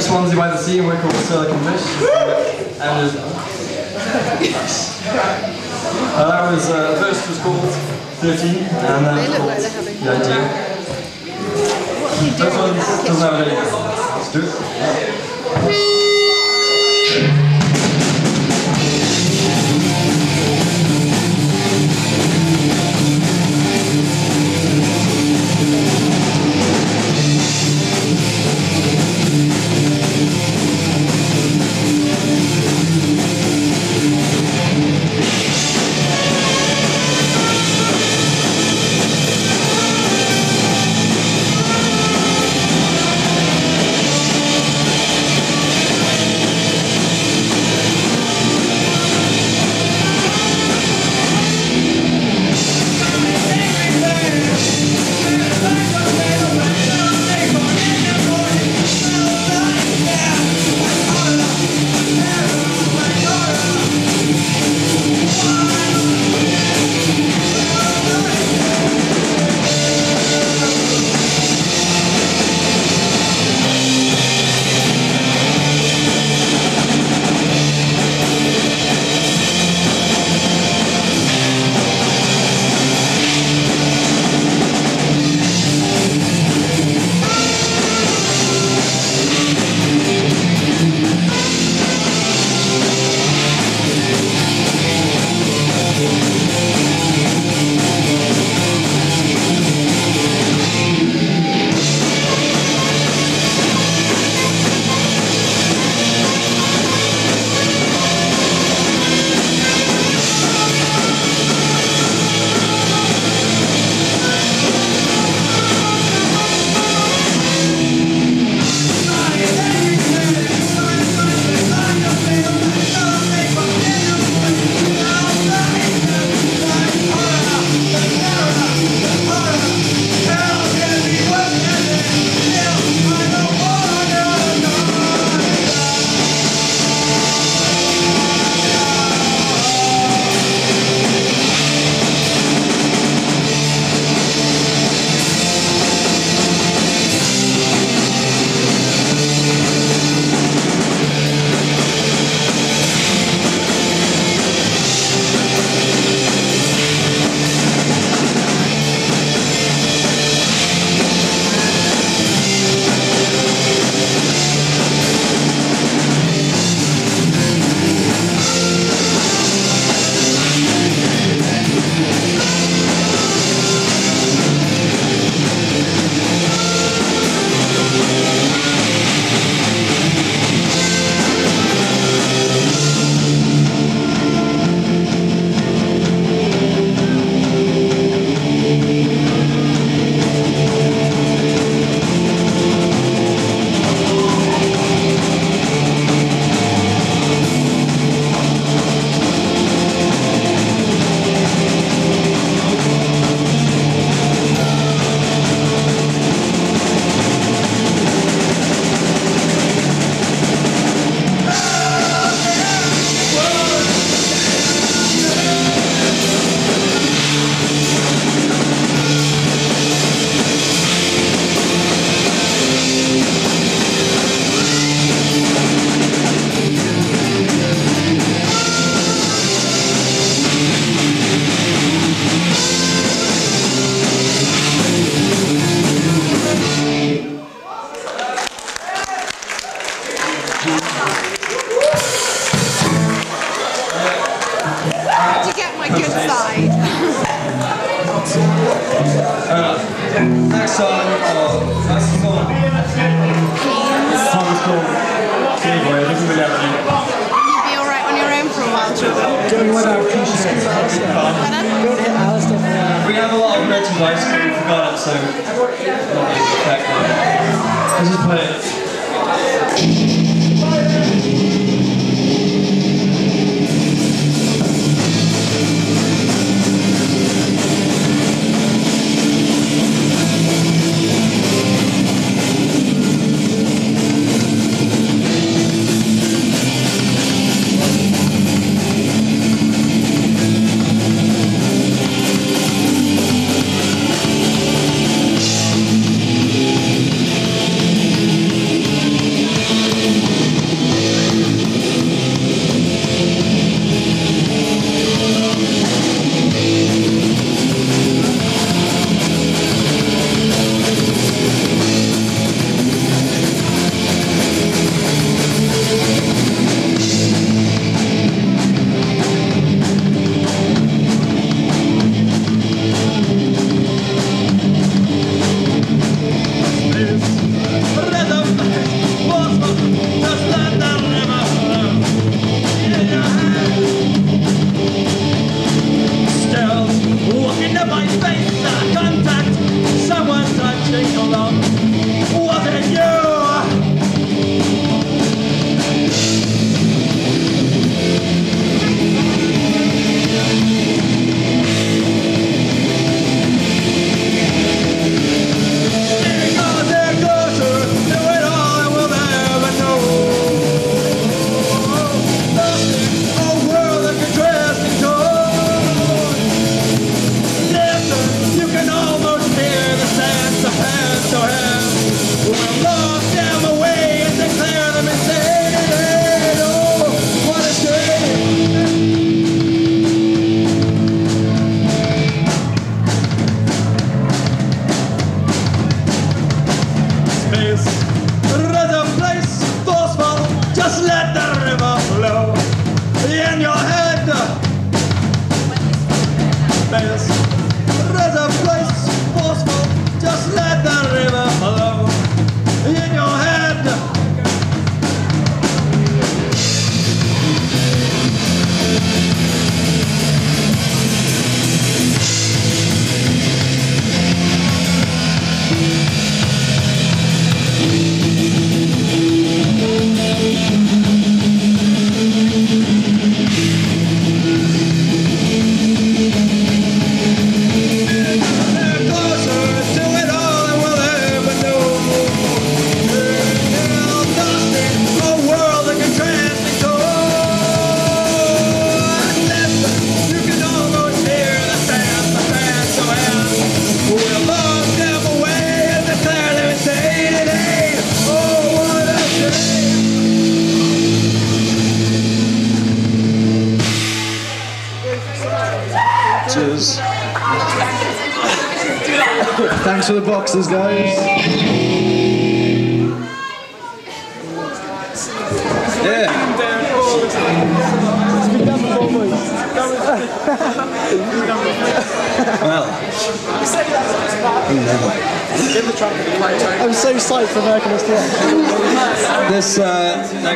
sunny Swansea by the sea and we're called Silicone fish. and uh, that was, uh, first was called 13 and uh, then called The Idea. This one doesn't have. Let's do it.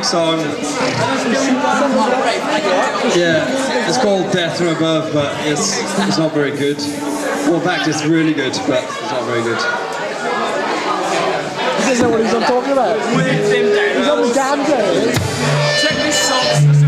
Song, yeah, it's called Death from Above, but it's it's not very good. Well, in fact, it's really good, but it's not very good. He doesn't what he's on talking about. He's on the damn day. Check these socks.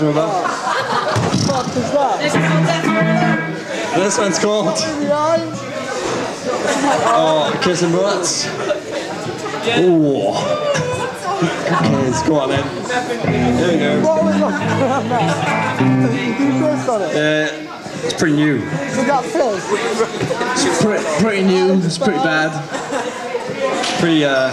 What is that? This one's called? Oh, Kissing Butts. Oh. Okay, let's go on then. There you go. Uh, it's pretty new. It's? Pretty, pretty new. It's pretty bad. Pretty, uh,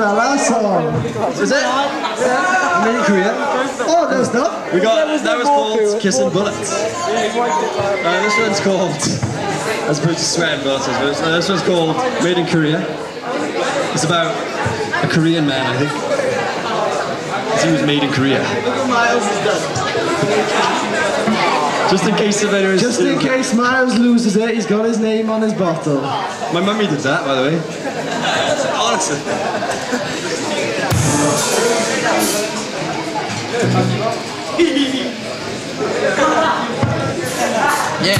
is our last song. Is it? Mini Korea. Oh, there's not. We got that was called Kissing Bullets. Uh, this one's called, as opposed to sweating bullets, I suppose. Uh, this one's called Made in Korea. It's about a Korean man, I think. He was made in Korea. Just in case of anyone's Just in case Miles loses it, he's got his name on his bottle. My mummy did that, by the way. Honestly. yeah.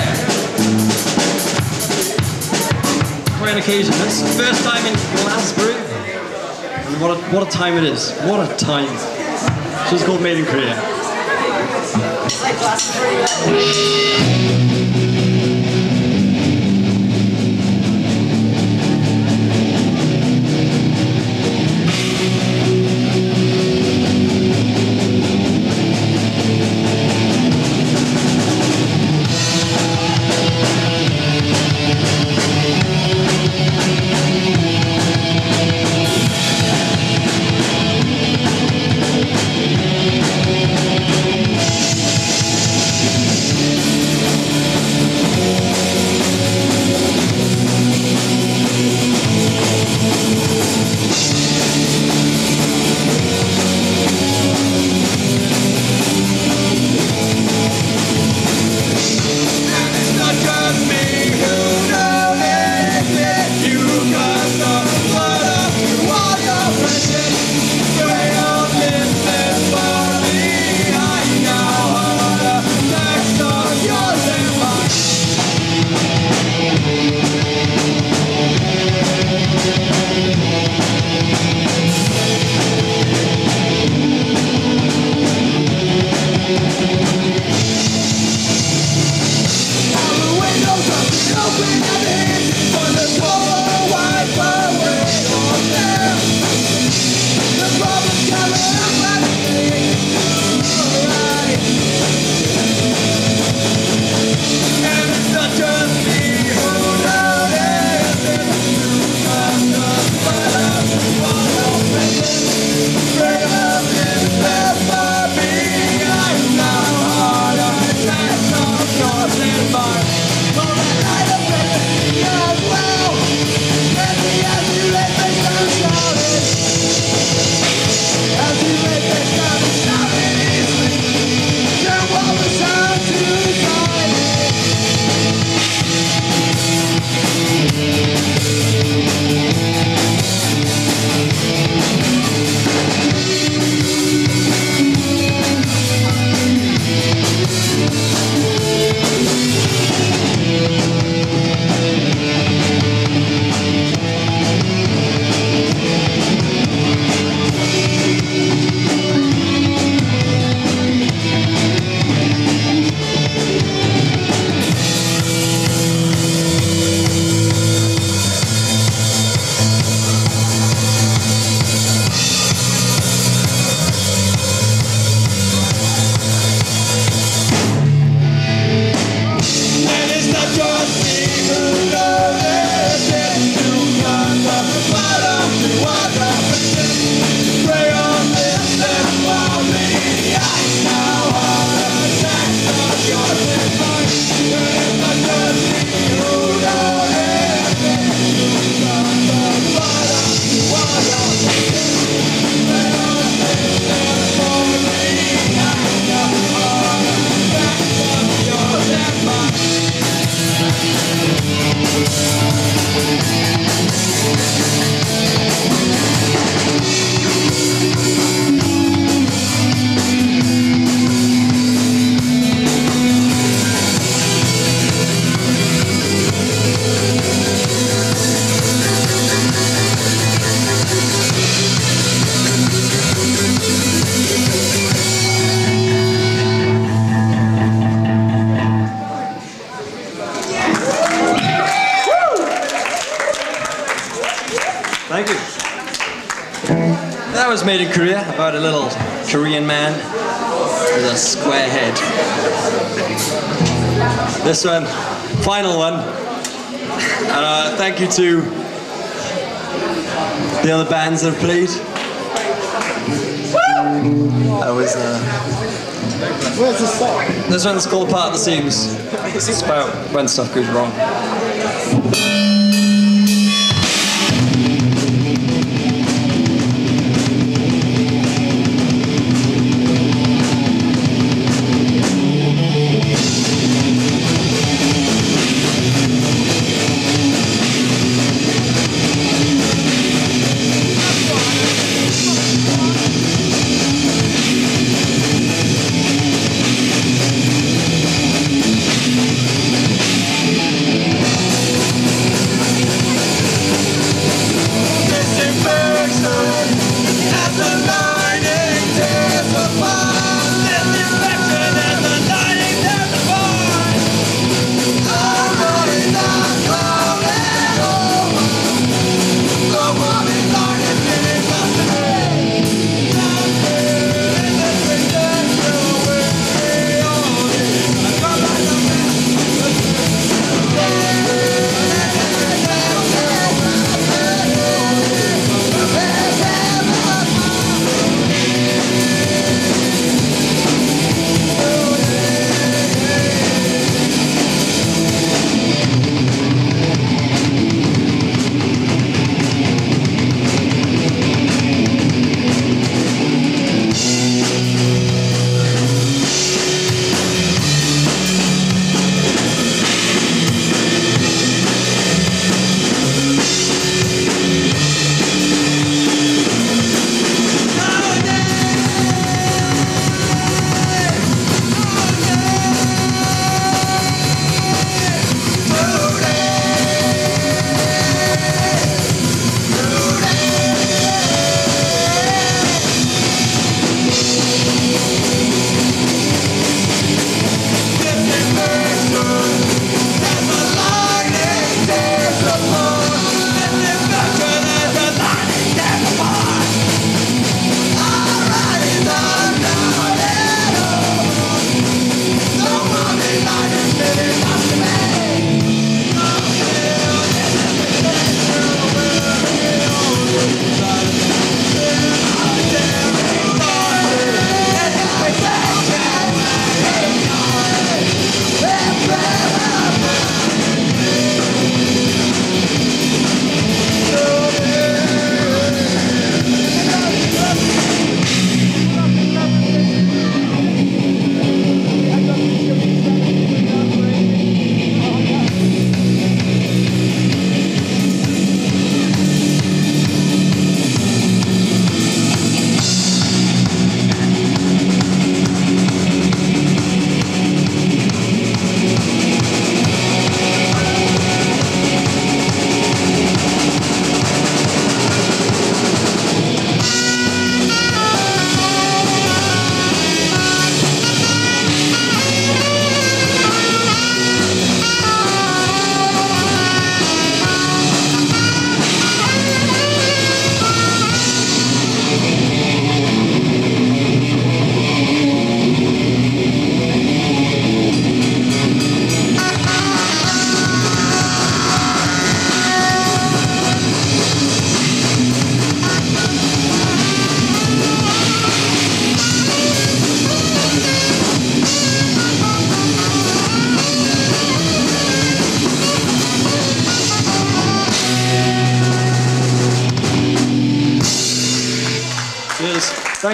An occasion. This first time in Glasbury. And what a, what a time it is. What a time. It's called Made in Korea. About a little Korean man with a square head. This one, final one. And uh, thank you to the other bands that have played. That was. Uh, Where's the song? this one's called Part of the Seams. It's about when stuff goes wrong.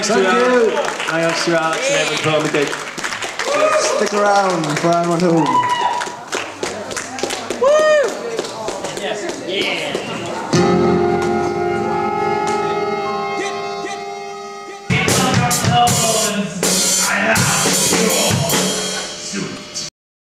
Thanks Thank to uh, you. Thanks to Alex and Evan for on the gig. Stick around for anyone home.